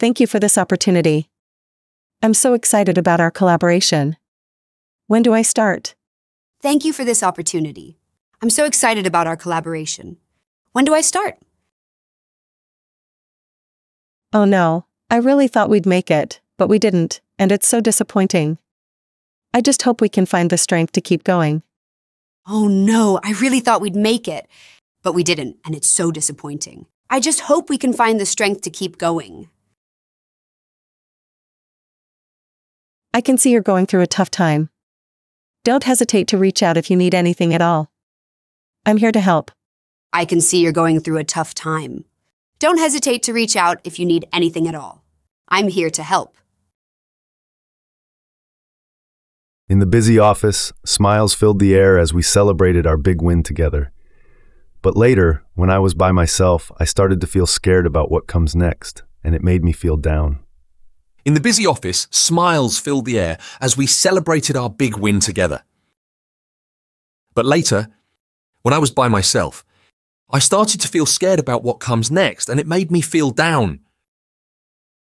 Thank you for this opportunity. I'm so excited about our collaboration. When do I start? Thank you for this opportunity. I'm so excited about our collaboration. When do I start? Oh no, I really thought we'd make it, but we didn't, and it's so disappointing. I just hope we can find the strength to keep going. Oh no, I really thought we'd make it, but we didn't, and it's so disappointing. I just hope we can find the strength to keep going. I can see you're going through a tough time. Don't hesitate to reach out if you need anything at all. I'm here to help. I can see you're going through a tough time. Don't hesitate to reach out if you need anything at all. I'm here to help. In the busy office, smiles filled the air as we celebrated our big win together. But later, when I was by myself, I started to feel scared about what comes next, and it made me feel down. In the busy office, smiles filled the air as we celebrated our big win together. But later, when I was by myself, I started to feel scared about what comes next, and it made me feel down.